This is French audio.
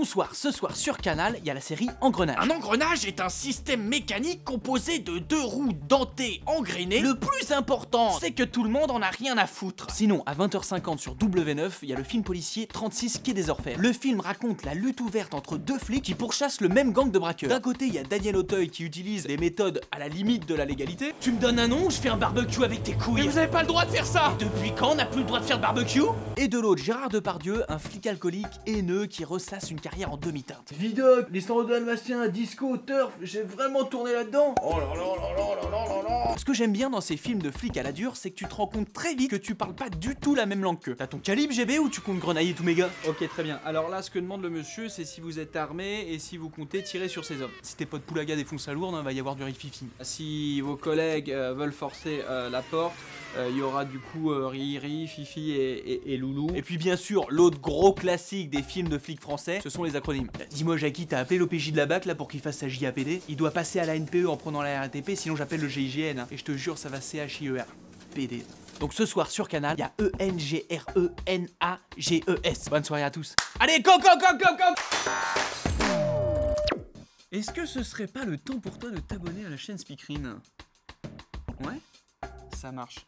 Bonsoir, ce soir sur Canal, il y a la série Engrenage. Un engrenage est un système mécanique composé de deux roues dentées engrenées. Le plus important, c'est que tout le monde en a rien à foutre. Sinon, à 20h50 sur W9, il y a le film policier 36 Quai des Orfèvres. Le film raconte la lutte ouverte entre deux flics qui pourchassent le même gang de braqueurs. D'un côté, il y a Daniel Auteuil qui utilise des méthodes à la limite de la légalité. Tu me donnes un nom, je fais un barbecue avec tes couilles. Mais vous avez pas le droit de faire ça Depuis quand on n'a plus le droit de faire de barbecue? Et de l'autre, Gérard Depardieu, un flic alcoolique haineux qui ressasse une carrière en demi-teinte. Vidoc, les standards dalmatiens, disco, turf, j'ai vraiment tourné là-dedans. Oh là là là là là là là Ce que j'aime bien dans ces films de flics à la dure, c'est que tu te rends compte très vite que tu parles pas du tout la même langue qu'eux. T'as ton calibre GB ou tu comptes grenailler tous mes gars? Ok, très bien. Alors là, ce que demande le monsieur, c'est si vous êtes armé et si vous comptez tirer sur ces hommes. Si tes potes Poulaga défoncent sa lourde, hein, va y avoir du rififi. Si vos collègues euh, veulent forcer euh, la porte, il y aura du coup euh, Riri, Fifi et, et- et Loulou. Et puis bien sûr, l'autre gros classique des films de flics français, ce sont les acronymes. Dis-moi Jackie, t'as appelé l'OPJ de la BAC là pour qu'il fasse sa JAPD Il doit passer à la NPE en prenant la RATP, sinon j'appelle le GIGN. hein. Et je te jure, ça va CHIER. PD. Donc ce soir sur Canal, il y a E-N-G-R-E-N-A-G-E-S. Bonne soirée à tous. Allez, go, go, go, go, go Est-ce que ce serait pas le temps pour toi de t'abonner à la chaîne Speakerine Ouais? Ça marche.